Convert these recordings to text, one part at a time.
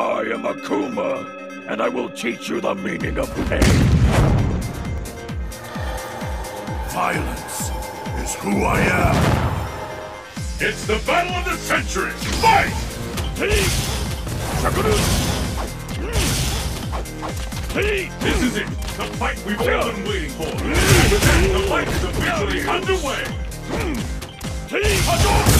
I am Akuma, and I will teach you the meaning of pain. Violence is who I am. It's the battle of the century! Fight! This is it! The fight we've all been waiting for! The fight is officially underway! One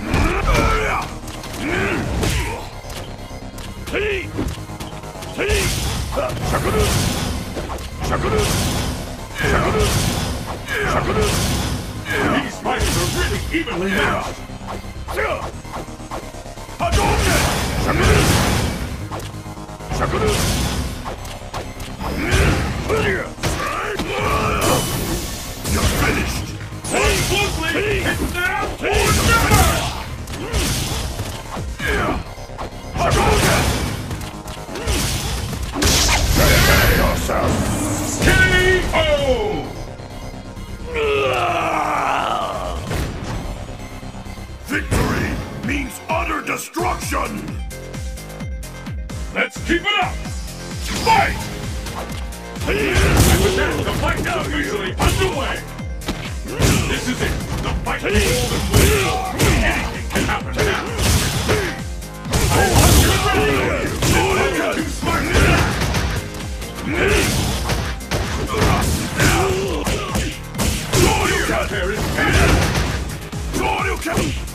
These fighters are really evenly! You're finished. One closely! It's now Victory means utter destruction. Let's keep it up! Fight! And with that, the fight is officially underway! This is it! The fight been waiting! Anything can happen now! Get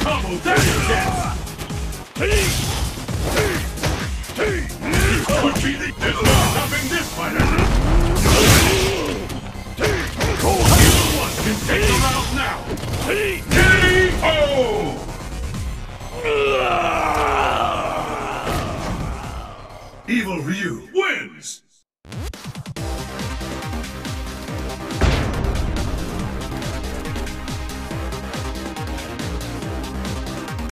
combo the... There's no stopping this fighter! One can take the round now! KO! Evil Ryu